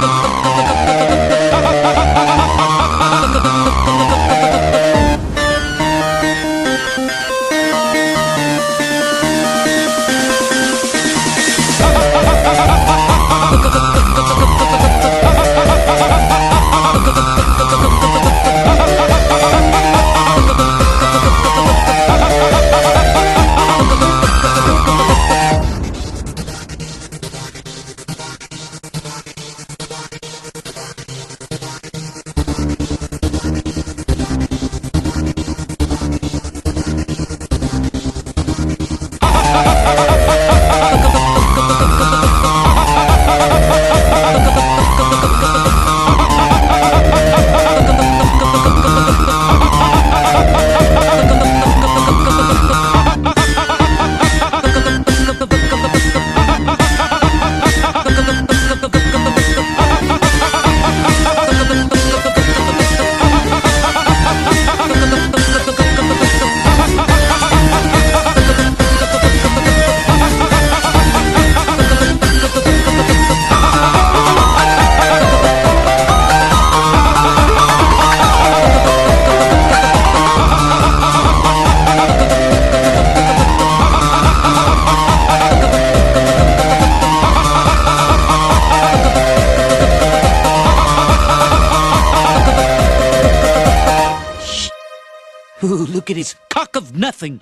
Oh. Ooh, look at his cock of nothing.